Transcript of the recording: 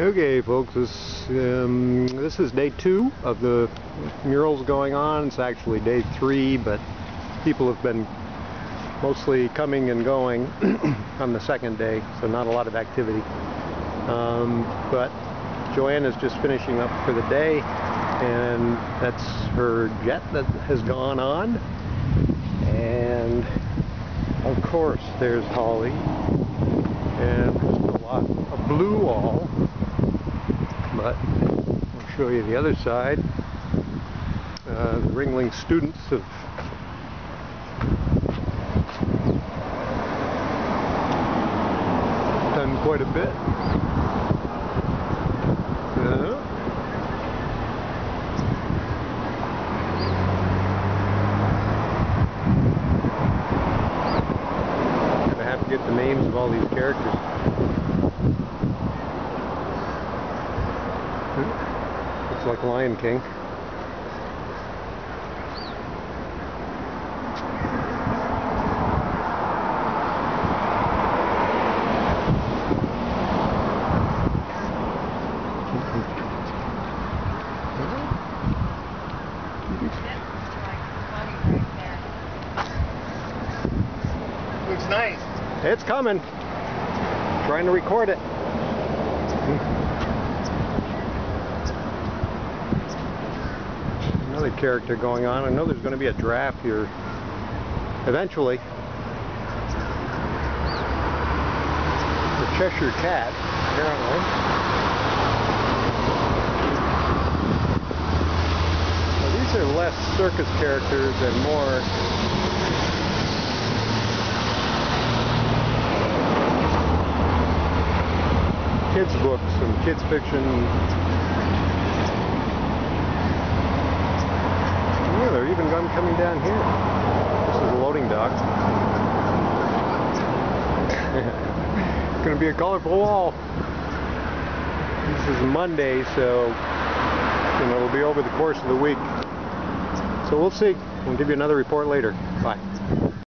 Okay, folks, this um, this is day two of the murals going on. It's actually day three, but people have been mostly coming and going on the second day, so not a lot of activity. Um, but Joanne is just finishing up for the day, and that's her jet that has gone on. And of course, there's Holly, and just a lot of blue all but I'll show you the other side. Uh, the Ringling students have done quite a bit. Uh, gonna have to get the names of all these characters. Looks like Lion King. Looks nice. It's coming. Trying to record it. Another character going on. I know there's going to be a draft here eventually. The Cheshire Cat, apparently. Now, these are less circus characters and more kids books and kids fiction. Gun coming down here. This is a loading dock. it's going to be a colorful wall. This is Monday, so you know, it'll be over the course of the week. So we'll see. We'll give you another report later. Bye.